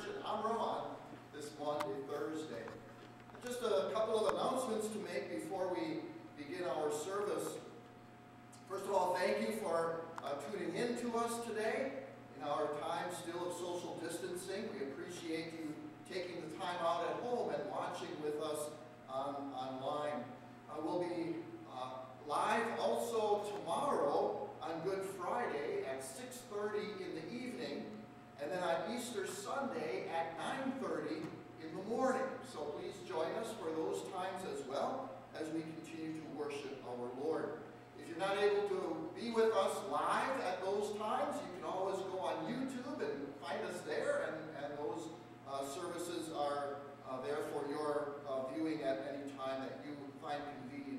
On this Maundy, Thursday. Just a couple of announcements to make before we begin our service. First of all, thank you for uh, tuning in to us today in our time still of social distancing. We appreciate you taking the time out at home and watching with us on, online. Uh, we'll be uh, live also tomorrow on Good Friday at 6.30 in the evening and then on Easter Sunday at 9.30 in the morning. So please join us for those times as well as we continue to worship our Lord. If you're not able to be with us live at those times, you can always go on YouTube and find us there, and, and those uh, services are uh, there for your uh, viewing at any time that you find convenient.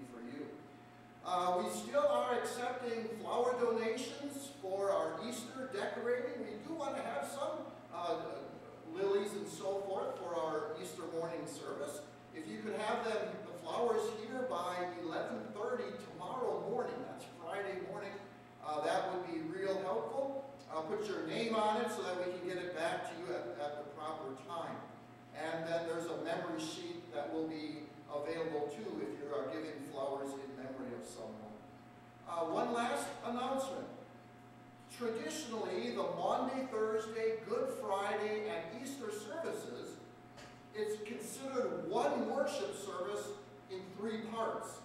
Uh, we still are accepting flower donations for our Easter decorating. We do want to have some uh, lilies and so forth for our Easter morning service. If you could have them, the flowers here by 11.30 tomorrow morning, that's Friday morning, uh, that would be real helpful. Uh, put your name on it so that we can get it back to you at, at the proper time. And then there's a memory sheet that will be available too if you are giving flowers in of someone. Uh, one last announcement. Traditionally, the Maundy, Thursday, Good Friday, and Easter services, it's considered one worship service in three parts.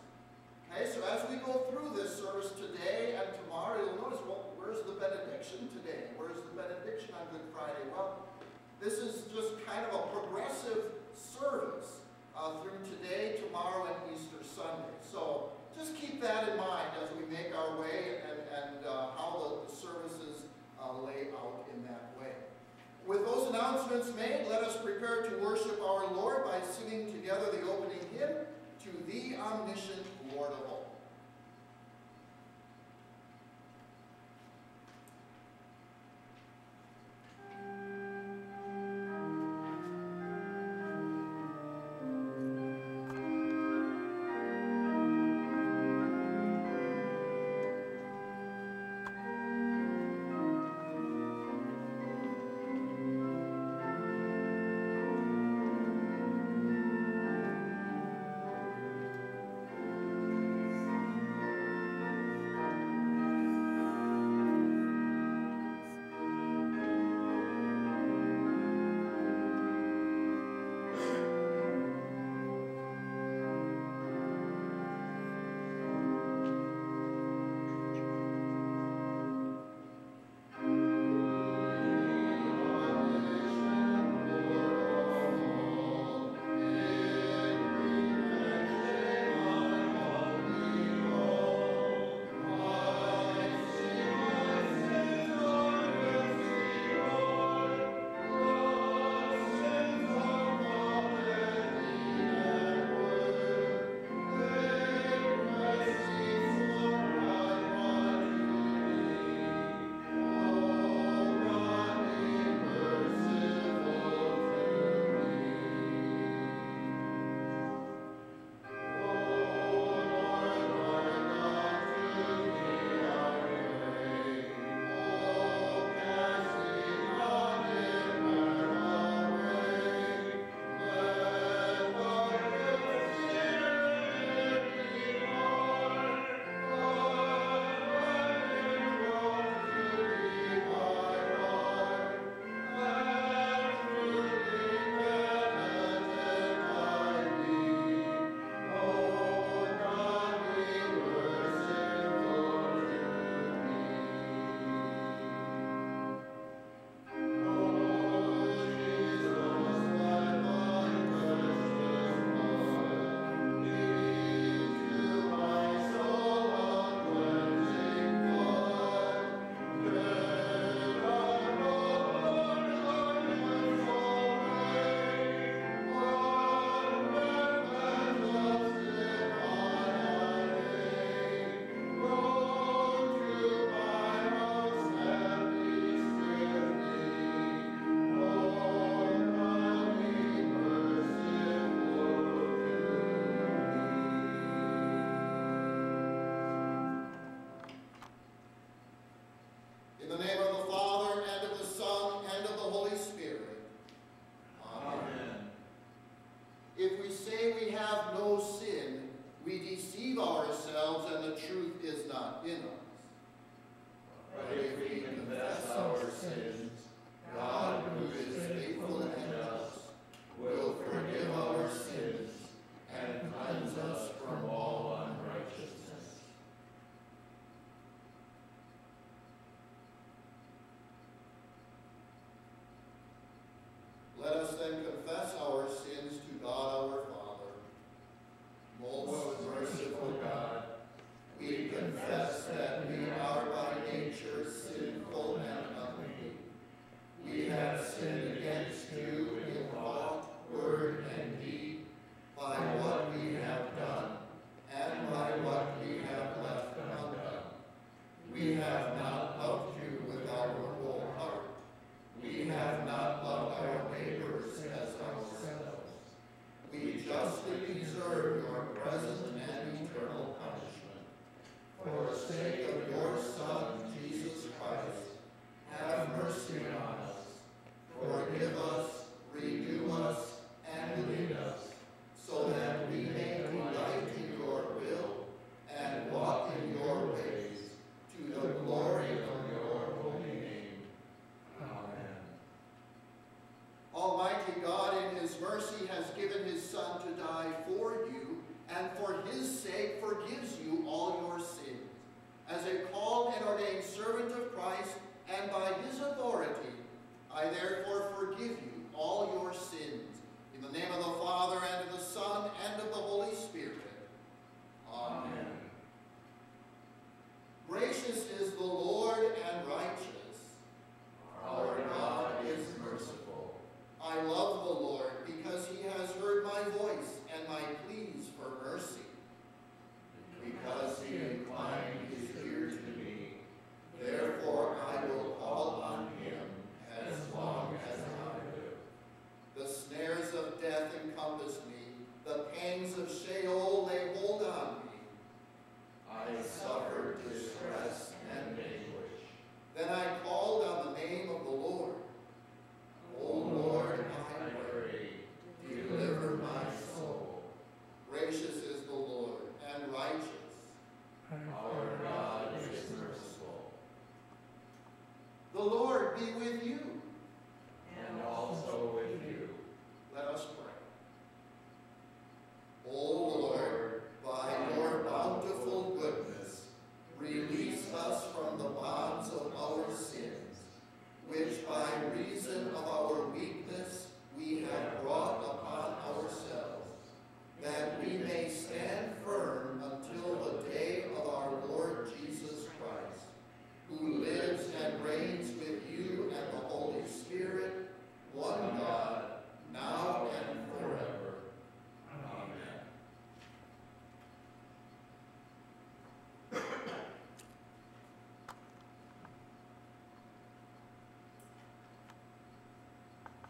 Okay, so as we go through this service today and tomorrow, you'll notice, well, where's the benediction today? Where's the benediction on Good Friday? Well, this is just kind of a progressive service uh, through today, tomorrow, and Easter Sunday. So just keep that in mind as we make our way and, and uh, how the, the services uh, lay out in that way. With those announcements made, let us prepare to worship our Lord by singing together the opening hymn, To Thee Omniscient Lord of All.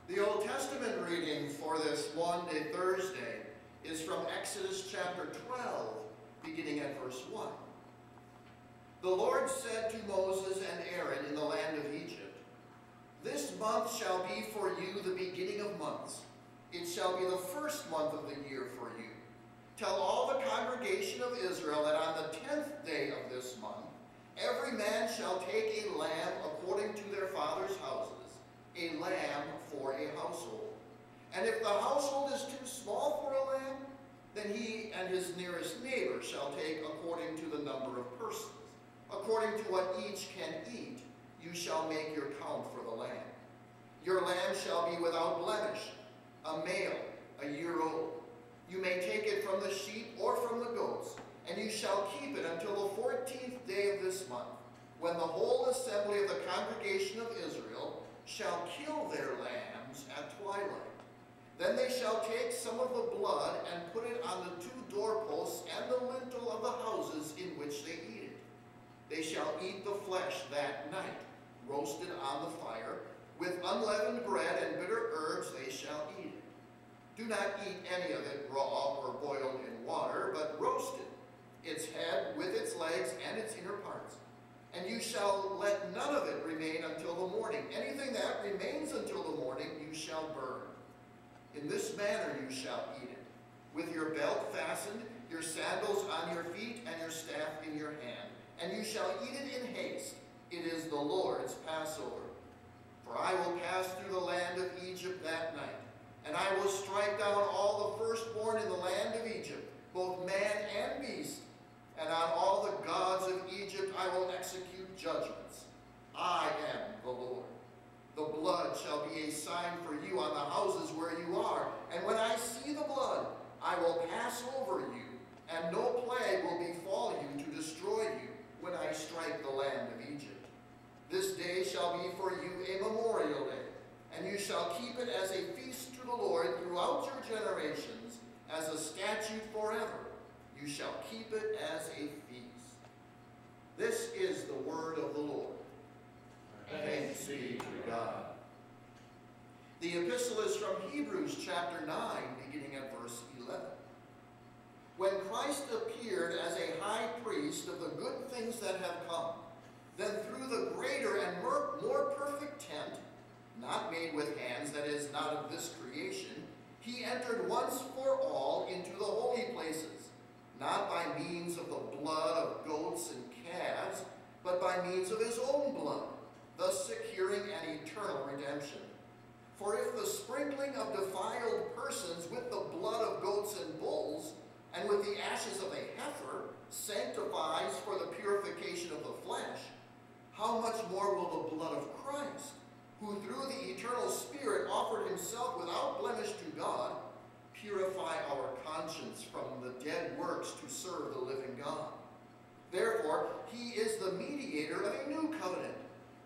The Old Testament reading for this Maundy Thursday is from Exodus chapter 12, beginning at verse 1. The Lord said to Moses and Aaron in the land of Egypt, This month shall be for you the beginning of months. It shall be the first month of the year for you. Tell all the congregation of Israel that on the tenth day of this month, every man shall take a lamb according to their father's houses, a lamb for a household. And if the household is too small for a lamb, then he and his nearest neighbor shall take according to the number of persons. According to what each can eat, you shall make your count for the lamb. Your lamb shall be without blemish, a male, a year old. You may take it from the sheep or from the goats, and you shall keep it until the fourteenth day of this month, when the whole assembly of the congregation of Israel shall kill their lambs at twilight. Then they shall take some of the blood and put it on the two doorposts and the lintel of the houses in which they eat it. They shall eat the flesh that night, roasted on the fire. With unleavened bread and bitter herbs they shall eat it. Do not eat any of it raw or boiled in water, but roasted, its head with its legs and. And you shall let none of it remain until the morning. Anything that remains until the morning you shall burn. In this manner you shall eat it, with your belt fastened, your sandals on your feet, and your staff in your hand. And you shall eat it in haste. It is the Lord's Passover. For I will pass through the land of Egypt that night, and I will strike down all the firstborn in the land of Egypt, both man and beast, and on all the gods of Egypt I will execute judgments. I am the Lord. The blood shall be a sign for you on the houses where you are. And when I see the blood, I will pass over you, and no plague will befall you to destroy you when I strike the land of Egypt. This day shall be for you a memorial day, and you shall keep it as a feast to the Lord throughout your generations, as a statute forever. You shall keep it as a feast. This is the word of the Lord. Thanks be to God. The epistle is from Hebrews chapter 9, beginning at verse 11. When Christ appeared as a high priest of the good things that have come, then through the greater and more, perfect tent, not made with hands, that is, not of this creation, he entered once for all into the holy places, not by means of the blood of goats and calves, but by means of his own blood, thus securing an eternal redemption. For if the sprinkling of defiled persons with the blood of goats and bulls, and with the ashes of a heifer, sanctifies for the purification of the flesh, how much more will the blood of Christ, who through the eternal Spirit offered himself without blemish to God, purify our conscience from the dead works to serve the living God? Therefore, he is the mediator of a new covenant,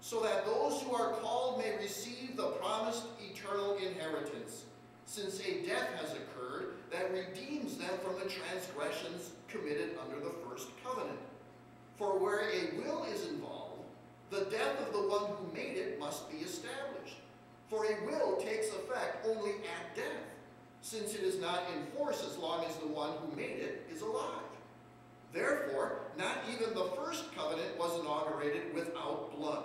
so that those who are called may receive the promised eternal inheritance, since a death has occurred that redeems them from the transgressions committed under the first covenant. For where a will is involved, the death of the one who made it must be established. For a will takes effect only at death, since it is not in force as long as the one who made it is alive. Therefore, not even the first covenant was inaugurated without blood.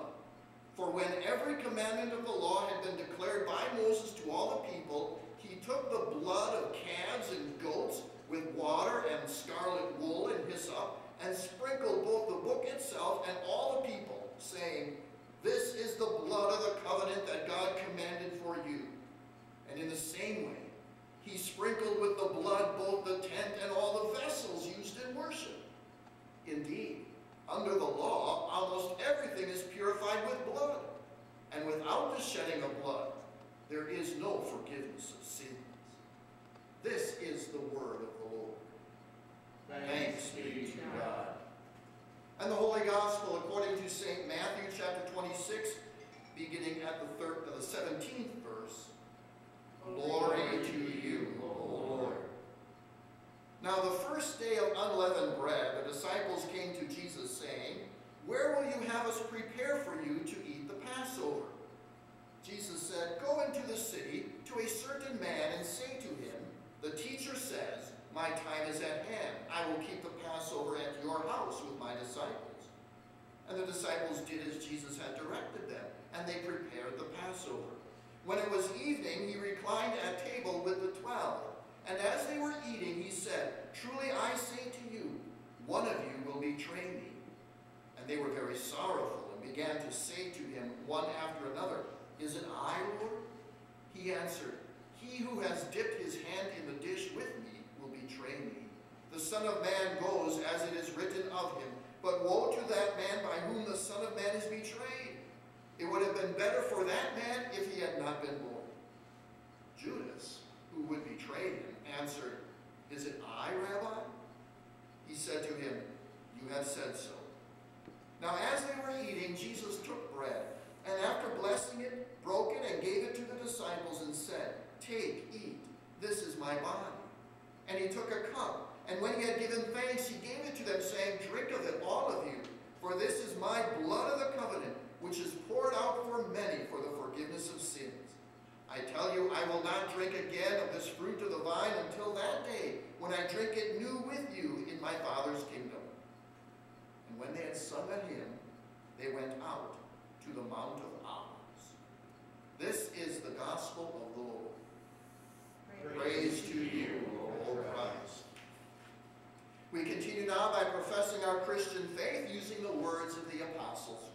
For when every commandment of the law had been declared by Moses to all the people, he took the blood of calves and goats with water and scarlet wool and hyssop, and sprinkled both the book itself and all the people saying, This is the blood of the covenant that God commanded for you. And in the same way, he sprinkled with the blood both the tent and all the vessels used in worship. Indeed, under the law, almost everything is purified with blood. And without the shedding of blood, there is no forgiveness of sins. This is the word of the Lord. Thanks be to God. And the Holy Gospel according to St. Matthew chapter 26, beginning at the, third, the 17th verse. Glory to you, O Lord. Now the first day of unleavened bread, the disciples came to Jesus saying, Where will you have us prepare for you to eat the Passover? Jesus said, Go into the city to a certain man and say to him, The teacher says, my time is at hand. I will keep the Passover at your house with my disciples. And the disciples did as Jesus had directed them, and they prepared the Passover. When it was evening, he reclined at table with the twelve. And as they were eating, he said, Truly I say to you, one of you will betray me. And they were very sorrowful and began to say to him one after another, Is it I, Lord? He answered, He who has dipped his hand in the dish with me will betray me. The Son of Man goes as it is written of him. But woe to that man by whom the Son of Man is betrayed. It would have been better for that man if he had not been born. Judas, who would betray him, answered, Is it I, Rabbi? He said to him, You have said so. Now as they were eating, Jesus took bread, and after blessing it, broke it and gave it to the disciples and said, Take, eat, this is my body. And he took a cup, and when he had given thanks, he gave it to them, saying, Drink of it, all of you, for this is my blood of the covenant, which is poured out for many for the forgiveness of sins. I tell you, I will not drink again of this fruit of the vine until that day, when I drink it new with you in my Father's kingdom. And when they had sung a hymn, they went out to the Mount of Olives. This is the gospel of the Lord. Praise to you, O Christ. We continue now by professing our Christian faith using the words of the Apostles'.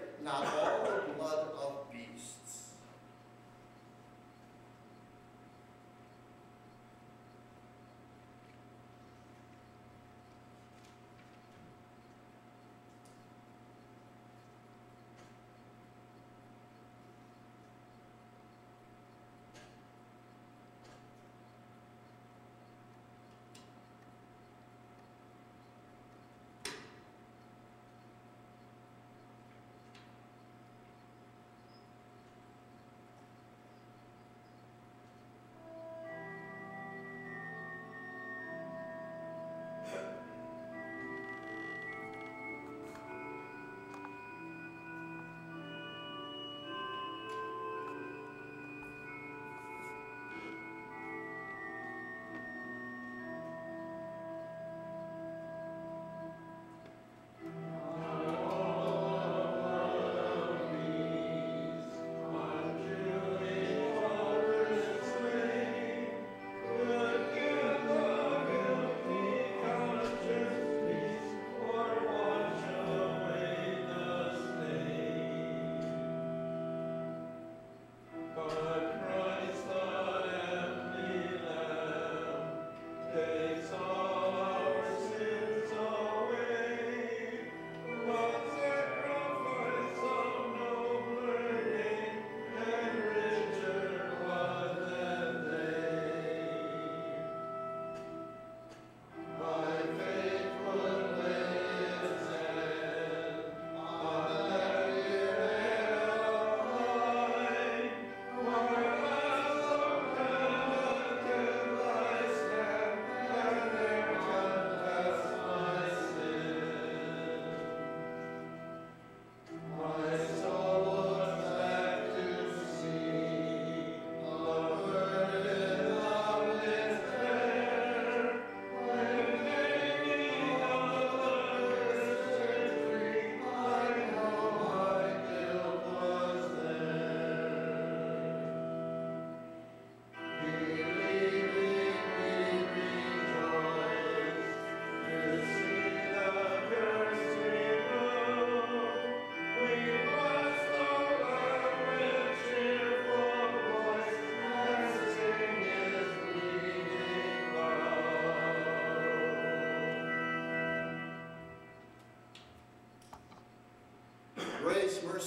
Not All the Blood of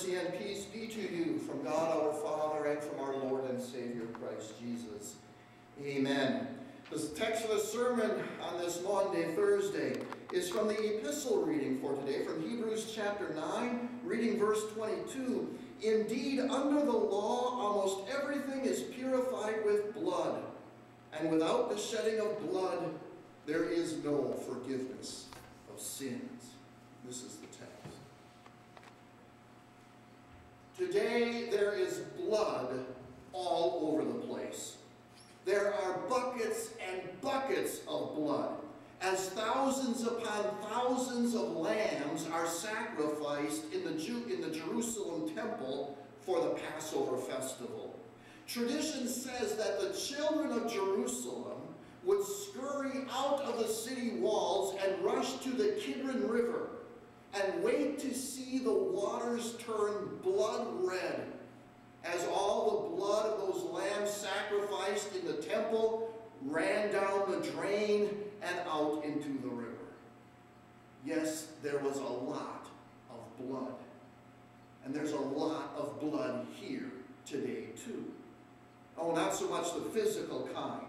mercy, and peace be to you from God our Father and from our Lord and Savior Christ Jesus. Amen. The text of the sermon on this Maundy, Thursday, is from the epistle reading for today, from Hebrews chapter 9, reading verse 22. Indeed, under the law, almost everything is purified with blood, and without the shedding of blood, there is no forgiveness of sins. This is the text. Today there is blood all over the place. There are buckets and buckets of blood, as thousands upon thousands of lambs are sacrificed in the, Jew, in the Jerusalem temple for the Passover festival. Tradition says that the children of Jerusalem would scurry out of the city walls and rush to the Kidron River and wait to see the waters turn blood red as all the blood of those lambs sacrificed in the temple ran down the drain and out into the river. Yes, there was a lot of blood. And there's a lot of blood here today, too. Oh, not so much the physical kind,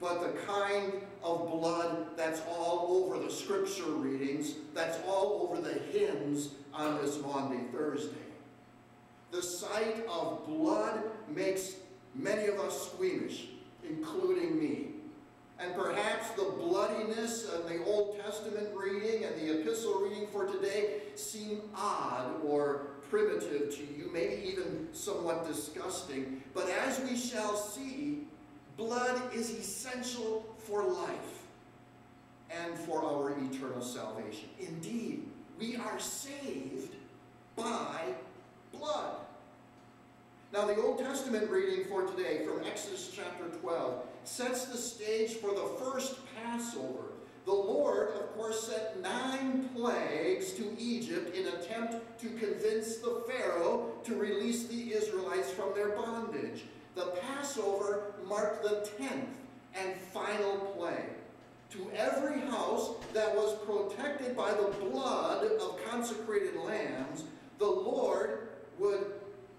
but the kind of blood that's all over the scripture readings, that's all over the hymns on this Maundy Thursday. The sight of blood makes many of us squeamish, including me. And perhaps the bloodiness of the Old Testament reading and the epistle reading for today seem odd or primitive to you, maybe even somewhat disgusting. But as we shall see, blood is essential for life and for our eternal salvation. Indeed, we are saved by blood. Now, the Old Testament reading for today from Exodus chapter 12 sets the stage for the first Passover. The Lord, of course, sent nine plagues to Egypt in attempt to convince the Pharaoh to release the Israelites from their bondage. The Passover marked the tenth and final plague. To every house that was protected by the blood of consecrated lambs, the Lord would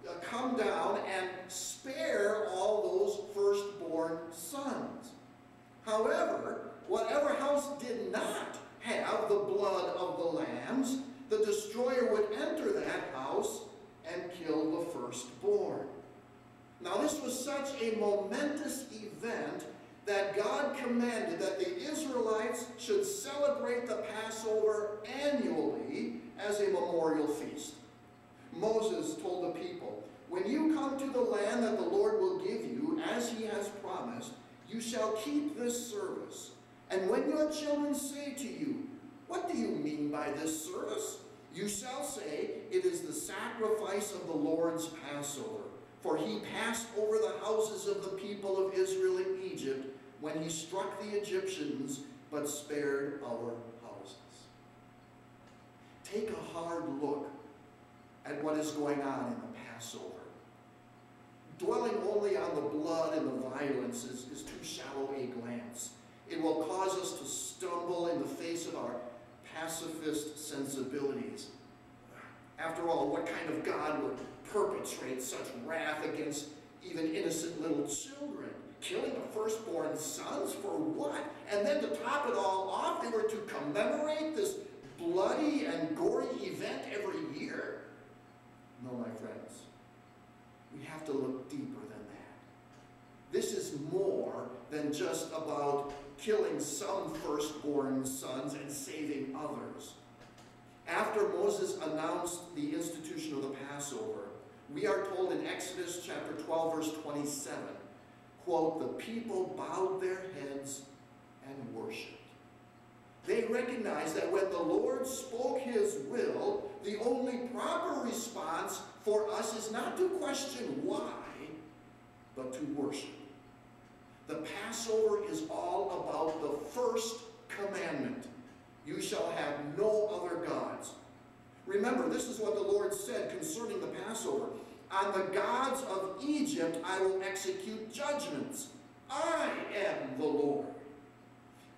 uh, come down and spare all those firstborn sons. However, whatever house did not have the blood of the lambs, the destroyer would enter that house and kill the firstborn. Now, this was such a momentous event that God commanded that the Israelites should celebrate the Passover annually as a memorial feast. Moses told the people, When you come to the land that the Lord will give you, as he has promised, you shall keep this service. And when your children say to you, What do you mean by this service? You shall say, It is the sacrifice of the Lord's Passover. For he passed over the houses of the people of Israel in Egypt when he struck the Egyptians, but spared our houses. Take a hard look at what is going on in the Passover. Dwelling only on the blood and the violence is, is too shallow a glance. It will cause us to stumble in the face of our pacifist sensibilities. After all, what kind of God would perpetrate such wrath against even innocent little children? Killing the firstborn sons for what? And then to top it all off, they were to commemorate this bloody and gory event every year? No, my friends. We have to look deeper than that. This is more than just about killing some firstborn sons and saving others. After Moses announced the institution of the Passover, we are told in Exodus chapter 12, verse 27, quote, the people bowed their heads and worshiped. They recognized that when the Lord spoke his will, the only proper response for us is not to question why, but to worship. The Passover is all about the first commandment. You shall have no other gods. Remember, this is what the Lord said concerning the Passover. On the gods of Egypt I will execute judgments. I am the Lord.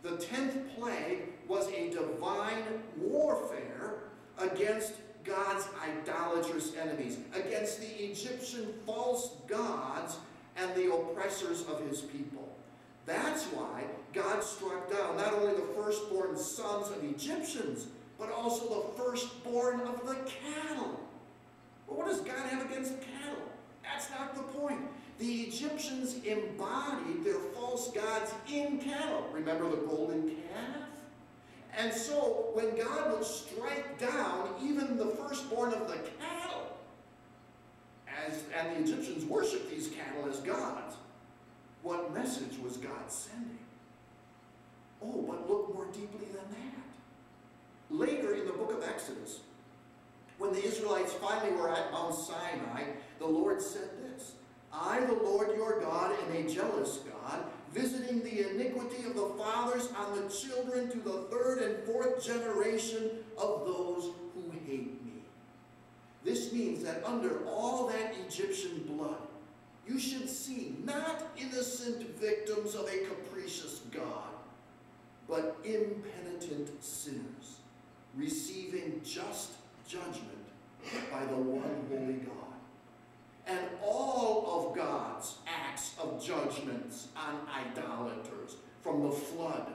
The tenth plague was a divine warfare against God's idolatrous enemies, against the Egyptian false gods and the oppressors of his people. That's God struck down not only the firstborn sons of Egyptians, but also the firstborn of the cattle. Well, what does God have against cattle? That's not the point. The Egyptians embodied their false gods in cattle. Remember the golden calf? And so, when God would strike down even the firstborn of the cattle, as, and the Egyptians worshiped these cattle as gods, what message was God sending? Oh, but look more deeply than that. Later in the book of Exodus, when the Israelites finally were at Mount Sinai, the Lord said this I, the Lord your God, am a jealous God, visiting the iniquity of the fathers on the children to the third and fourth generation of those who hate me. This means that under all that Egyptian blood, you should see not innocent victims of a capricious God, but impenitent sinners receiving just judgment by the one holy God. And all of God's acts of judgments on idolaters, from the flood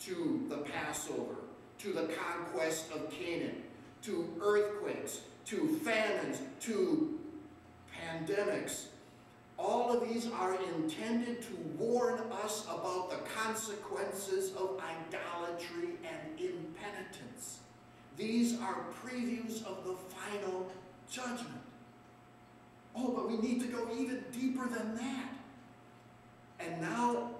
to the Passover, to the conquest of Canaan, to earthquakes, to famines, to pandemics, All of these are intended to warn us about the consequences of idolatry and impenitence. These are previews of the final judgment. Oh, but we need to go even deeper than that. And now,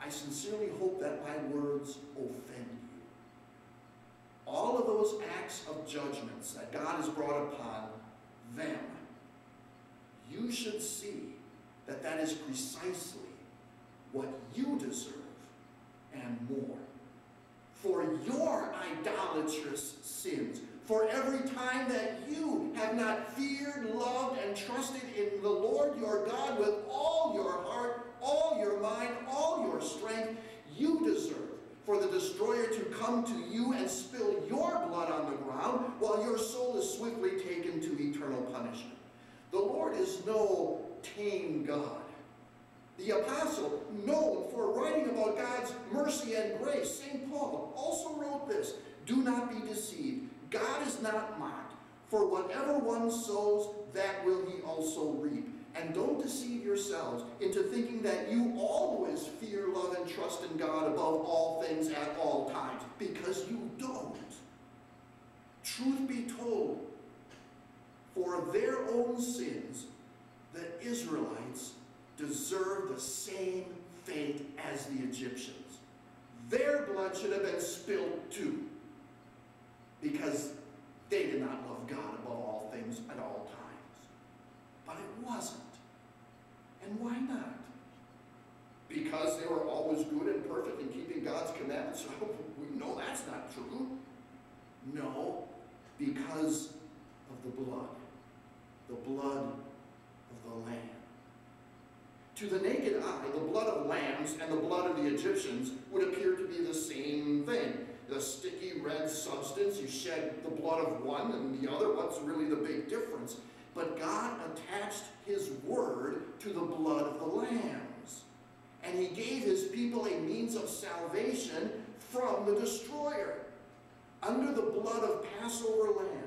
I sincerely hope that my words offend you. All of those acts of judgments that God has brought upon them, you should see that that is precisely what you deserve and more. For your idolatrous sins, for every time that you have not feared, loved, and trusted in the Lord your God with all your heart, all your mind, all your strength, you deserve for the destroyer to come to you and spill your blood on the ground while your soul is swiftly taken to eternal punishment. The Lord is no tame God. The apostle, known for writing about God's mercy and grace, St. Paul, also wrote this Do not be deceived. God is not mocked. For whatever one sows, that will he also reap. And don't deceive yourselves into thinking that you always fear, love, and trust in God above all things at all times, because you don't. Truth be told, for their own sins, Israelites deserve the same fate as the Egyptians. Their blood should have been spilled too, because they did not love God above all things at all times. But it wasn't. And why not? Because they were always good and perfect in keeping God's commandments? we know that's not true. No, because of the blood. The blood the Lamb. To the naked eye, the blood of lambs and the blood of the Egyptians would appear to be the same thing. The sticky red substance, you shed the blood of one and the other, what's really the big difference? But God attached his word to the blood of the lambs. And he gave his people a means of salvation from the destroyer. Under the blood of Passover lambs,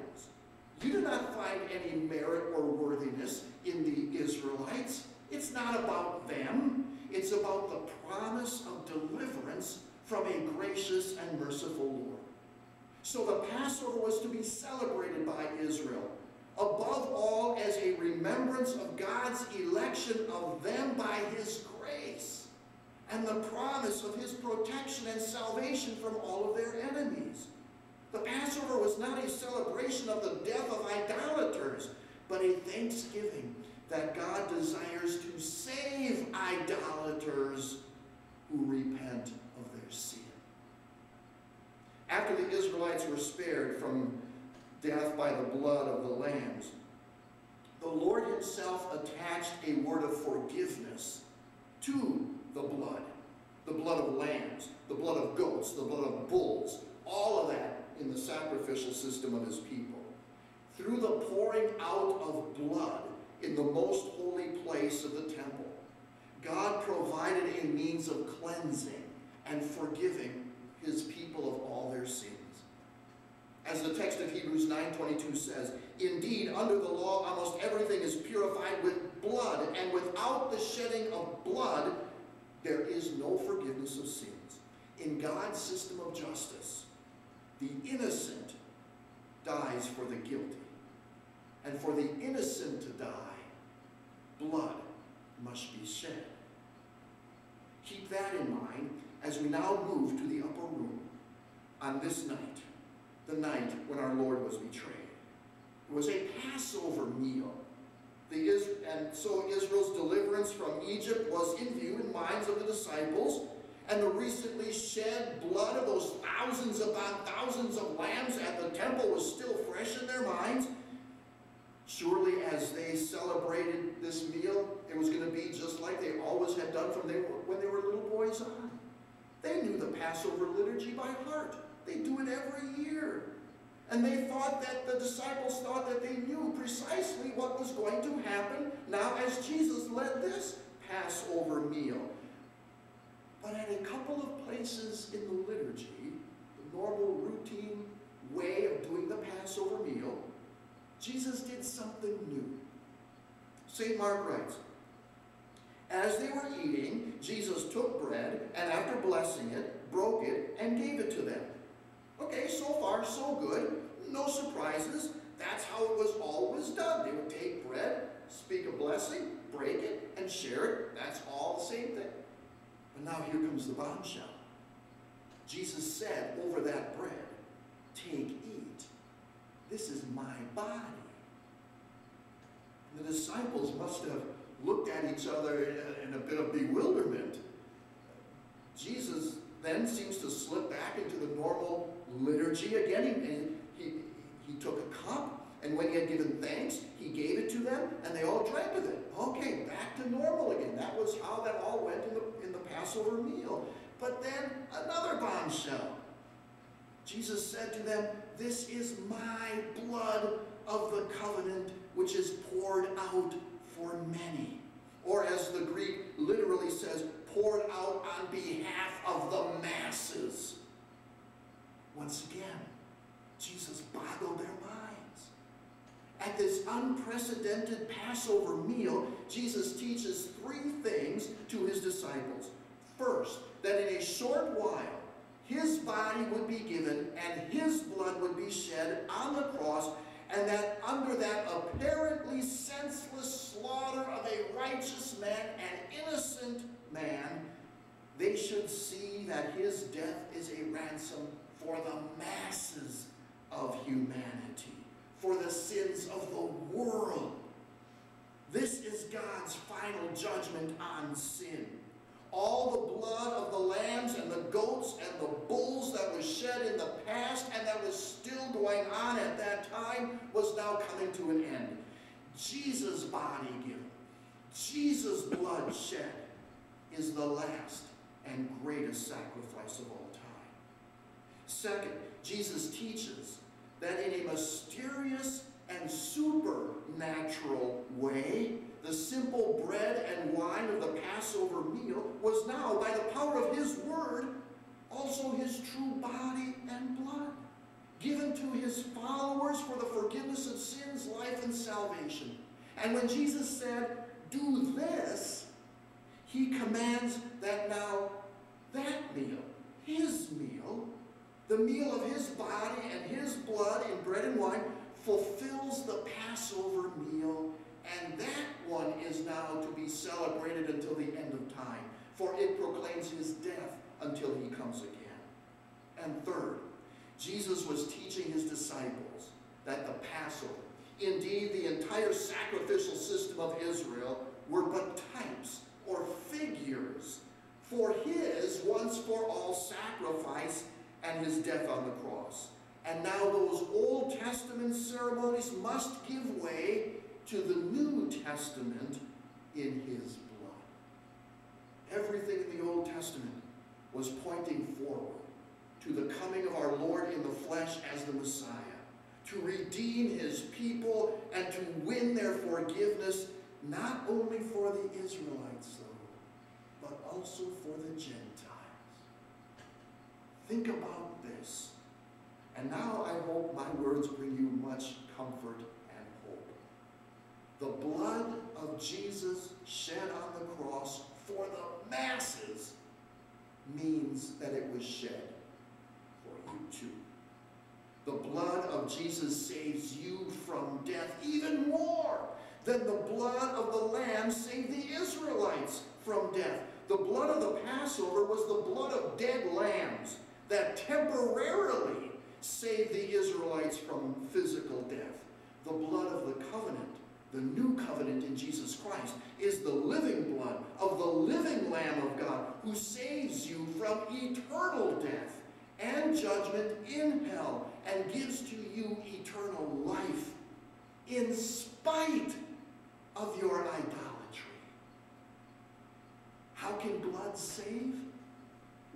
you do not find any merit or worthiness in the Israelites. It's not about them. It's about the promise of deliverance from a gracious and merciful Lord. So the Passover was to be celebrated by Israel, above all as a remembrance of God's election of them by his grace, and the promise of his protection and salvation from all of their enemies. The Passover was not a celebration of the death of idolaters, but a thanksgiving that God desires to save idolaters who repent of their sin. After the Israelites were spared from death by the blood of the lambs, the Lord himself attached a word of forgiveness to the blood. The blood of lambs, the blood of goats, the blood of bulls, all of that in the sacrificial system of his people. Through the pouring out of blood in the most holy place of the temple, God provided a means of cleansing and forgiving his people of all their sins. As the text of Hebrews 9.22 says, Indeed, under the law, almost everything is purified with blood, and without the shedding of blood, there is no forgiveness of sins. In God's system of justice, the innocent dies for the guilty. And for the innocent to die, blood must be shed. Keep that in mind as we now move to the upper room on this night, the night when our Lord was betrayed. It was a Passover meal. The, and so Israel's deliverance from Egypt was in view in minds of the disciples, and the recently shed blood of those thousands upon thousands of lambs at the temple was still fresh in their minds. Surely, as they celebrated this meal, it was going to be just like they always had done from they were, when they were little boys on. They knew the Passover liturgy by heart. They do it every year. And they thought that the disciples thought that they knew precisely what was going to happen now as Jesus led this Passover meal. But at a couple of places in the liturgy, the normal routine way of doing the Passover meal, Jesus did something new. St. Mark writes, As they were eating, Jesus took bread, and after blessing it, broke it, and gave it to them. Okay, so far so good. No surprises. That's how it was always done. They would take bread, speak a blessing, break it, and share it. That's all the same thing. But now here comes the bombshell. Jesus said over that bread, Take, eat. This is my body. The disciples must have looked at each other in a bit of bewilderment. Jesus then seems to slip back into the normal liturgy again. He, he, he took a cup, and when he had given thanks, he gave it to them, and they all drank of it. Okay, back to normal again. That was how that all went in the, in the Passover meal. But then another bombshell. Jesus said to them, This is my blood of the covenant, which is poured out for many. Or as the Greek literally says, poured out on behalf of the masses. Once again, Jesus boggled their minds. At this unprecedented Passover meal, Jesus teaches three things to his disciples. First, that in a short while, his body would be given and his blood would be shed on the cross, and that under that apparently senseless slaughter of a righteous man, an innocent man, they should see that his death is a ransom for the masses of humanity, for the sins of the world. This is God's final judgment on sin. All the blood of the lambs and the goats and the bulls that was shed in the past and that was still going on at that time was now coming to an end. Jesus' body given, Jesus' blood shed is the last and greatest sacrifice of all time. Second, Jesus teaches that in a mysterious and supernatural way, the simple bread and wine of the Passover meal was now, by the power of his word, also his true body and blood, given to his followers for the forgiveness of sins, life, and salvation. And when Jesus said, Do this, he commands that now that meal, his meal, the meal of his body and his blood in bread and wine, fulfills the Passover meal and that one is now to be celebrated until the end of time, for it proclaims his death until he comes again. And third, Jesus was teaching his disciples that the Passover, indeed the entire sacrificial system of Israel, were but types or figures for his once for all sacrifice and his death on the cross. And now those Old Testament ceremonies must give way to the New Testament in his blood. Everything in the Old Testament was pointing forward to the coming of our Lord in the flesh as the Messiah, to redeem his people and to win their forgiveness, not only for the Israelites, though, but also for the Gentiles. Think about this. And now I hope my words bring you much comfort and hope. the blood of Jesus shed on the cross for the masses means that it was shed for you too. The blood of Jesus saves you from death even more than the blood of the Lamb saved the Israelites from death. The blood of the Passover was the blood of dead lambs that temporarily saved the Israelites from physical death. The blood of the covenant the new covenant in Jesus Christ is the living blood of the living Lamb of God who saves you from eternal death and judgment in hell and gives to you eternal life in spite of your idolatry. How can blood save?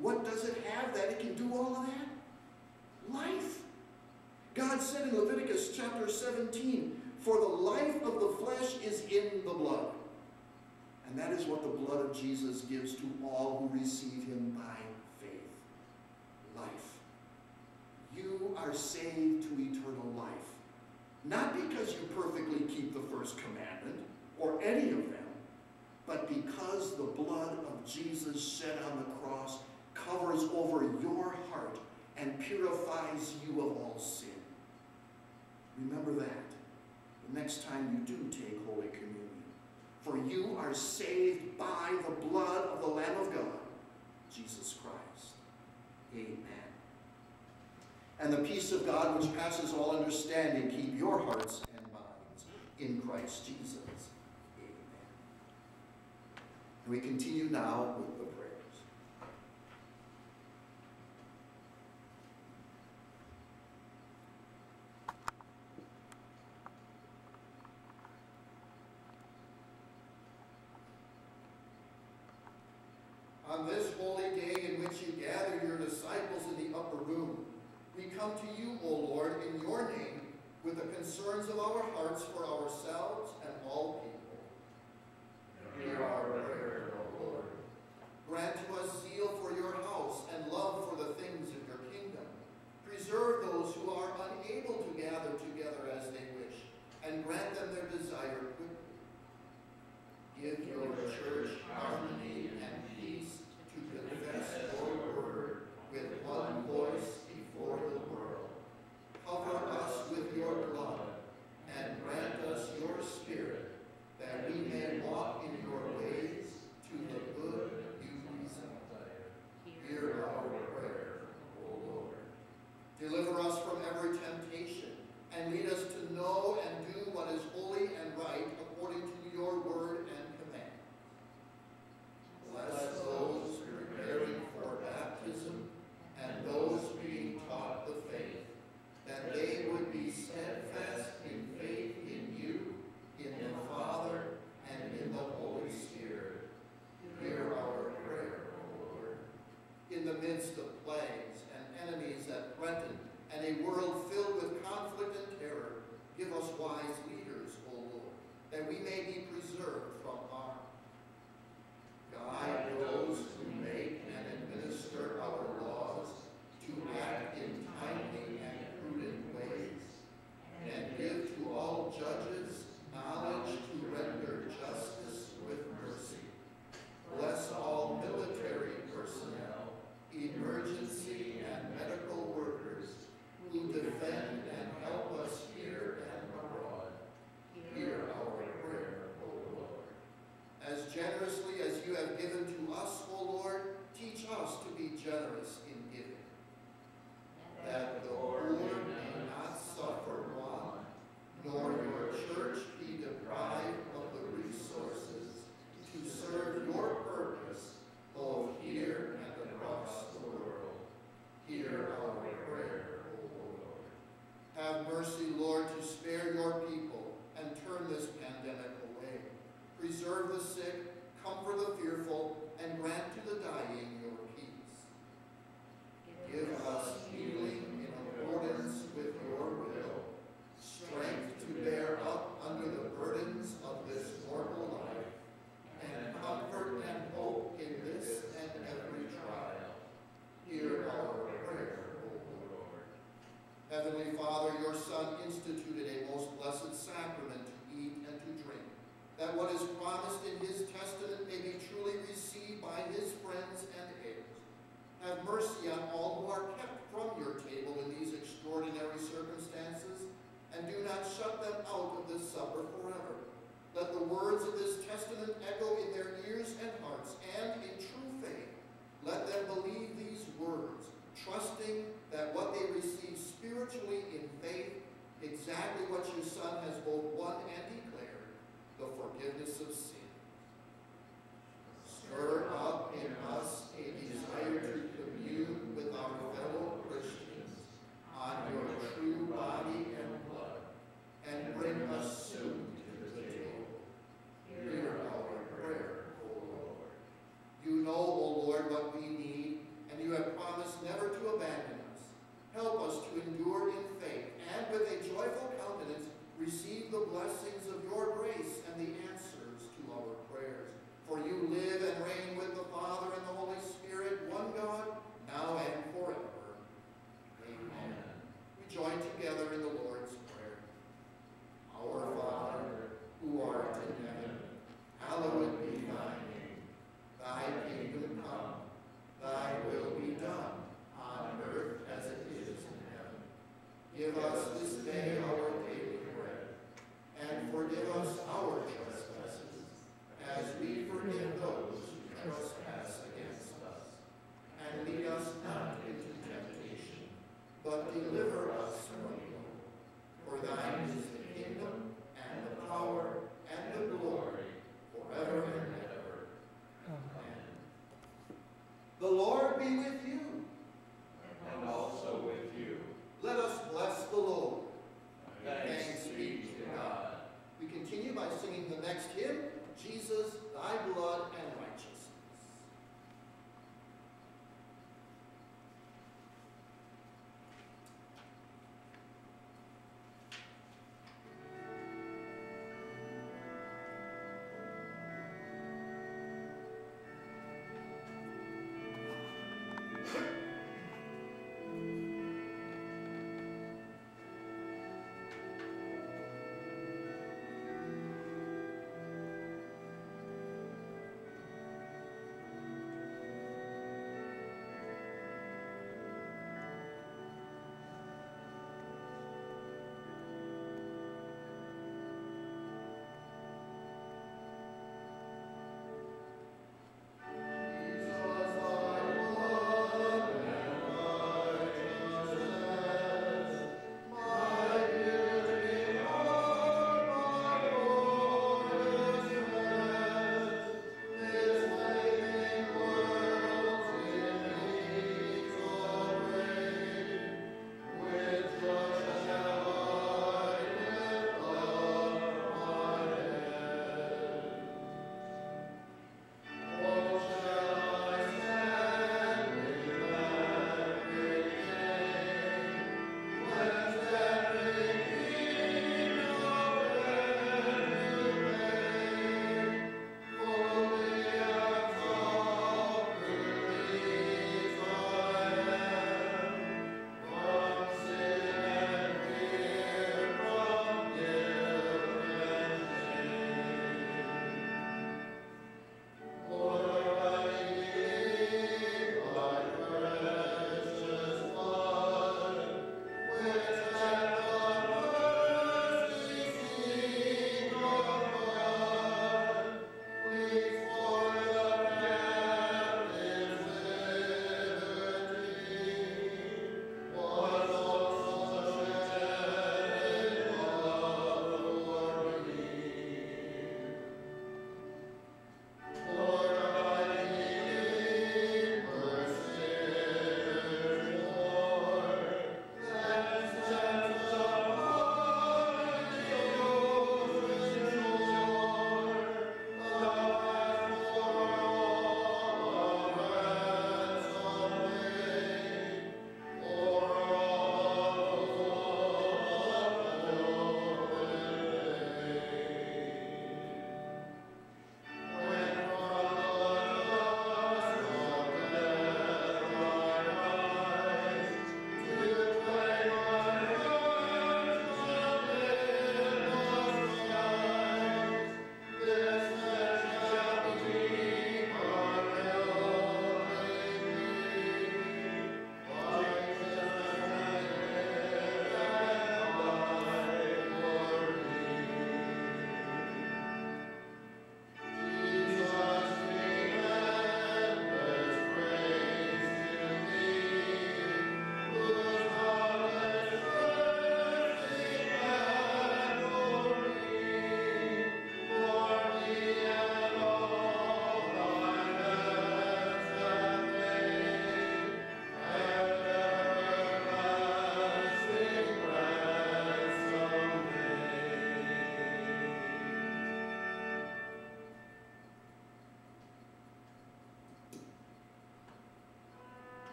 What does it have that it can do all of that? Life. God said in Leviticus chapter 17, For the life of the flesh is in the blood. And that is what the blood of Jesus gives to all who receive him by faith. Life. You are saved to eternal life. Not because you perfectly keep the first commandment, or any of them, but because the blood of Jesus shed on the cross covers over your heart and purifies you of all sin. Remember that the next time you do take Holy Communion. For you are saved by the blood of the Lamb of God, Jesus Christ. Amen. And the peace of God which passes all understanding, keep your hearts and minds in Christ Jesus. Amen. And we continue now with the lower by his friends and heirs. Have mercy on all who are kept from your table in these extraordinary circumstances, and do not shut them out of this supper forever. Let the words of this testament echo in their ears and hearts, and in true faith, let them believe these words, trusting that what they receive spiritually in faith, exactly what your Son has both won and declared, the forgiveness of sin be with